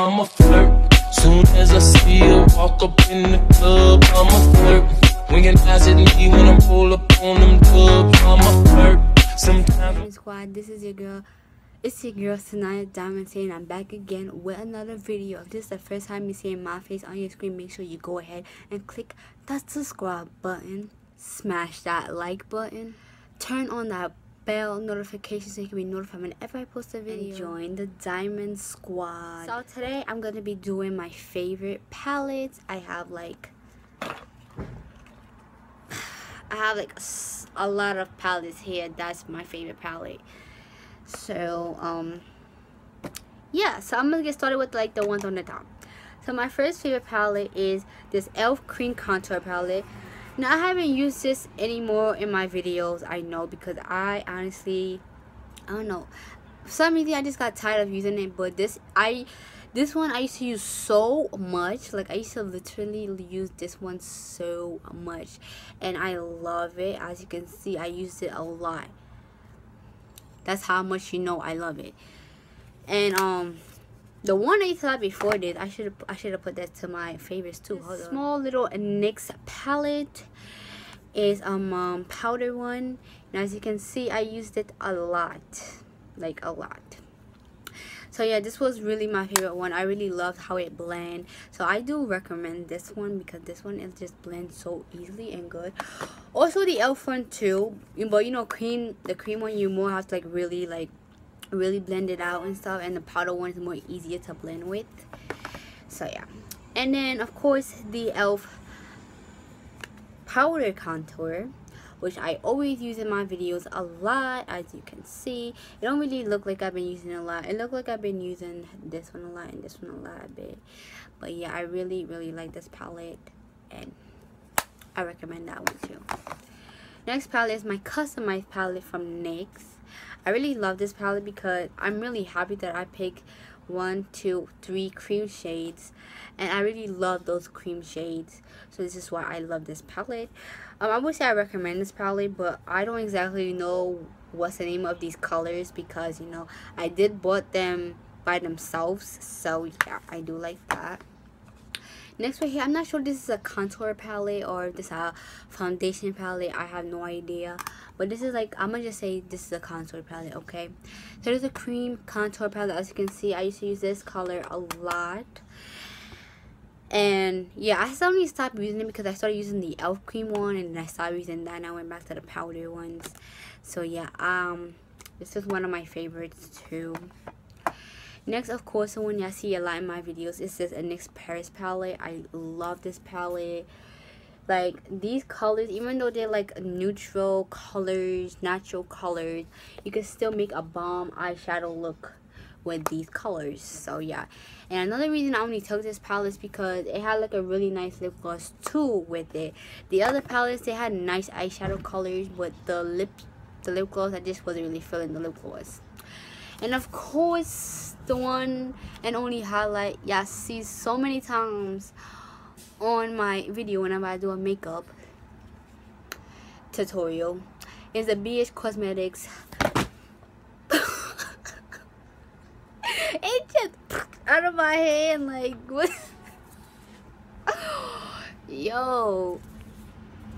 I'm a flirt. Soon as I see her walk up in the club, I'm a flirt. Winking eyes at me when I roll up on them dubs, I'm a flirt. Sometimes. Squad, this is your girl. It's your girl Sanaya Diamond saying I'm back again with another video. If this is the first time you're seeing my face on your screen, make sure you go ahead and click that subscribe button. Smash that like button. Turn on that bell notification so you can be notified whenever I post a video. And join the Diamond Squad. So today I'm going to be doing my favorite palettes. I have like... I have like a lot of palettes here. That's my favorite palette so um yeah so i'm gonna get started with like the ones on the top so my first favorite palette is this elf cream contour palette now i haven't used this anymore in my videos i know because i honestly i don't know. For some reason i just got tired of using it but this i this one i used to use so much. Like i used to literally use this one so much and i love it. As you can see i used it a lot. That's how much you know I love it. And um the one I thought before this, I should I should have put that to my favorites too. Hold Small little NYX palette is um, um powder one. And as you can see, I used it a lot, like a lot so yeah this was really my favorite one i really loved how it blend so i do recommend this one because this one is just blends so easily and good also the elf one too but you know cream the cream one you more have to like really like really blend it out and stuff and the powder one is more easier to blend with. So yeah. And then of course the elf powder contour which I always use in my videos a lot as you can see. It don't really look like I've been using a lot. It look like I've been using this one a lot and this one a lot a bit but yeah I really really like this palette and I recommend that one too. Next palette is my customized palette from NYX I really love this palette because I'm really happy that I picked one two three cream shades and I really love those cream shades. So this is why I love this palette. Um, I would say I recommend this palette but I don't exactly know what's the name of these colors because you know I did bought them by themselves so yeah I do like that next right here i'm not sure this is a contour palette or this a foundation palette i have no idea. But this is like i'm gonna just say this is a contour palette okay? So there's a cream contour palette as you can see i used to use this color a lot. And yeah i suddenly stopped using it because i started using the elf cream one and i stopped using that and i went back to the powder ones. So yeah um this is one of my favorites too Next, of course, the one I see a lot in my videos is this NYX Paris palette. I love this palette. Like, these colors, even though they're like neutral colors, natural colors, you can still make a bomb eyeshadow look with these colors so yeah and another reason i only took this palette is because it had like a really nice lip gloss too with it the other palettes they had nice eyeshadow colors but the lip the lip gloss i just wasn't really feeling the lip gloss and of course the one and only highlight y'all see so many times on my video whenever I do a makeup tutorial is the BH Cosmetics. It just out of my hand like what? Yo.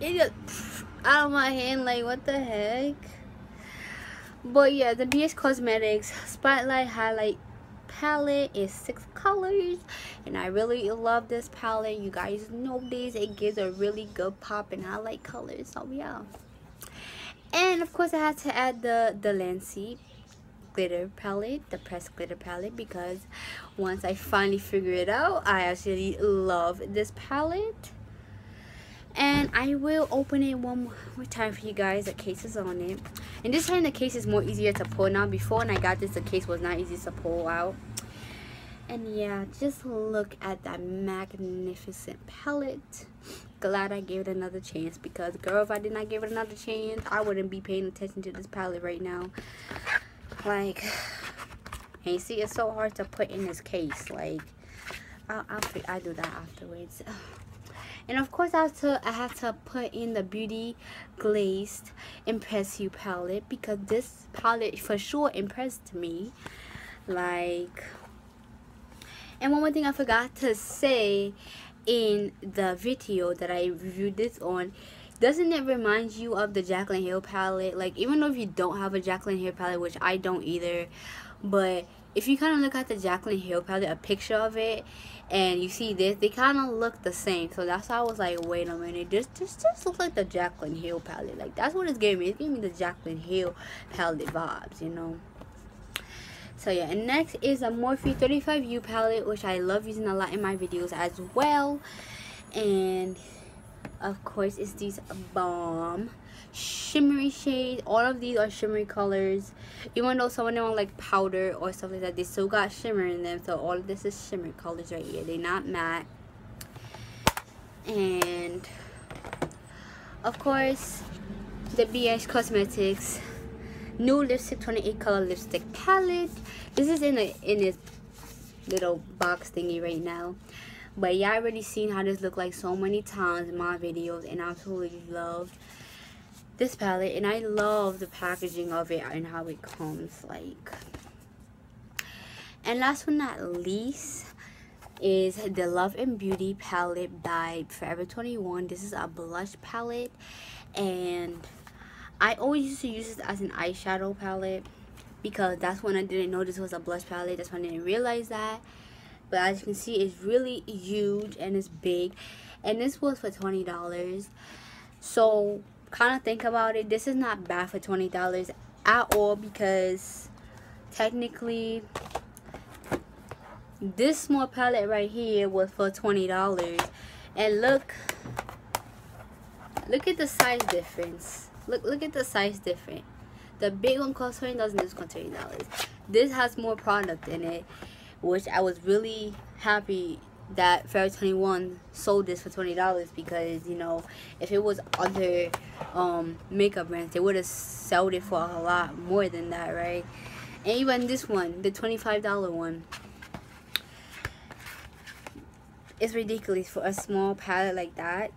It just out of my hand like what the heck but yeah the BH Cosmetics Spotlight Highlight palette is six colors and I really love this palette. You guys know this. It gives a really good pop and like colors so yeah. And of course I had to add the the Lancey glitter palette the pressed glitter palette because once I finally figured it out I actually love this palette and I will open it one more time for you guys. The case is on it. And this time the case is more easier to pull. Now before when I got this the case was not easy to pull out. And yeah just look at that magnificent palette. Glad I gave it another chance because girl if I did not give it another chance I wouldn't be paying attention to this palette right now. Like and see it's so hard to put in this case. Like I'll, I'll, I'll do that afterwards and of course I have to I have to put in the beauty glazed impress you palette because this palette for sure impressed me like And one more thing I forgot to say in the video that I reviewed this on doesn't it remind you of the Jaclyn Hill palette? Like, even though if you don't have a Jaclyn Hill palette, which I don't either, but if you kind of look at the Jaclyn Hill palette, a picture of it, and you see this, they kind of look the same. So that's why I was like, wait a minute, this just just looks like the Jaclyn Hill palette. Like that's what it's giving me. It's giving me the Jaclyn Hill palette vibes, you know. So yeah, and next is a Morphe 35U palette, which I love using a lot in my videos as well. And of course it's these bomb shimmery shades. All of these are shimmery colors. Even though some of them are like powder or stuff like that they still got shimmer in them. So all of this is shimmer colors right here. They're not matte. And of course the BH Cosmetics new lipstick 28 color lipstick palette. This is in a in this little box thingy right now. But y'all already seen how this look like so many times in my videos and I absolutely love this palette and I love the packaging of it and how it comes like. And last but not least is the Love and Beauty palette by Forever 21 this is a blush palette and I always used to use this as an eyeshadow palette because that's when I didn't know this was a blush palette that's when I didn't realize that. But as you can see it's really huge and it's big and this was for $20 so kind of think about it. This is not bad for $20 at all because technically this small palette right here was for $20 and look look at the size difference. Look look at the size difference the big one costs $20 and this costs $20 this has more product in it which I was really happy that Forever 21 sold this for $20 because, you know, if it was other um, makeup brands, they would have sold it for a lot more than that, right? And even this one, the $25 one, it's ridiculous for a small palette like that.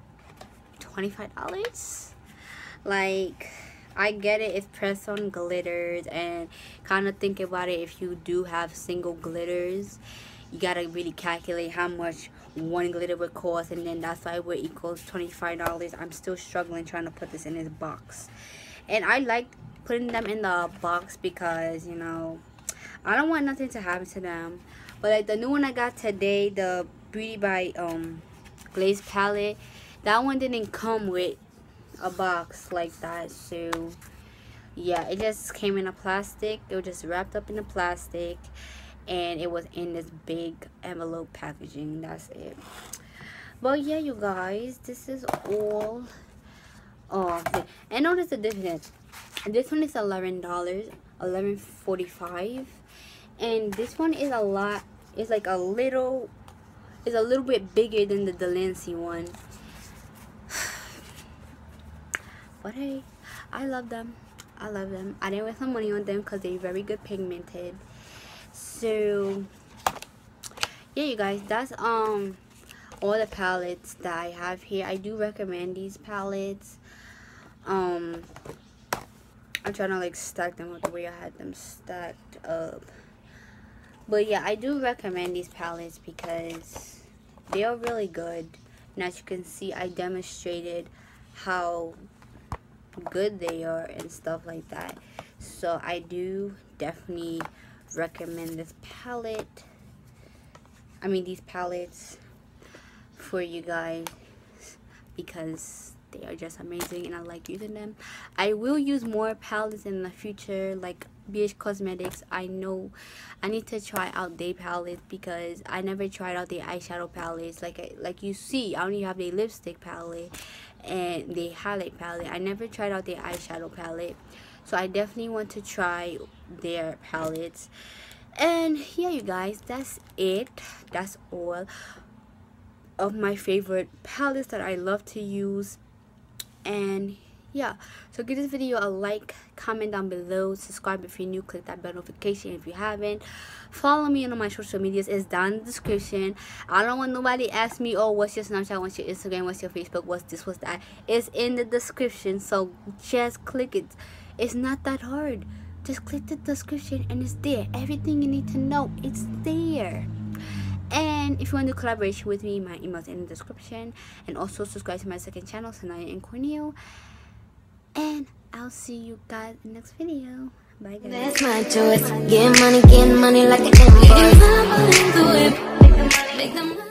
$25? Like I get it, it's press on glitters and kind of think about it if you do have single glitters. You gotta really calculate how much one glitter would cost and then that's why it equals $25. I'm still struggling trying to put this in this box. And I like putting them in the box because, you know, I don't want nothing to happen to them. But like the new one I got today, the Beauty by um Glaze palette, that one didn't come with a box like that so yeah it just came in a plastic it was just wrapped up in a plastic and it was in this big envelope packaging. That's it. But yeah you guys this is all oh and notice the difference. This one is 11 dollars 11.45 and this one is a lot it's like a little it's a little bit bigger than the Delancey one. But hey i love them. I love them. I didn't waste my money on them because they're very good pigmented so yeah you guys that's um all the palettes that i have here. I do recommend these palettes. Um i'm trying to like stack them with the way i had them stacked up. But yeah i do recommend these palettes because they are really good. And as you can see i demonstrated how good they are and stuff like that. So I do definitely recommend this palette. I mean these palettes for you guys because they are just amazing and I like using them. I will use more palettes in the future like BH Cosmetics. I know I need to try out their palettes because I never tried out the eyeshadow palettes. Like I, like you see I only have the lipstick palette and the highlight palette. I never tried out the eyeshadow palette so I definitely want to try their palettes. And yeah you guys that's it. That's all of my favorite palettes that I love to use. And yeah. So give this video a like comment down below subscribe if you're new click that bell notification if you haven't. Follow me on my social medias it's down in the description. I don't want nobody ask me oh what's your snapchat what's your instagram what's your facebook what's this what's that? It's in the description so just click it it's not that hard just click the description and it's there everything you need to know it's there And if you want to collaborate with me, my email's in the description. And also subscribe to my second channel, Sanaya and Kornil. And I'll see you guys in the next video. Bye guys. That's my choice. Getting money, getting money like an animal. Make them, make them, make them.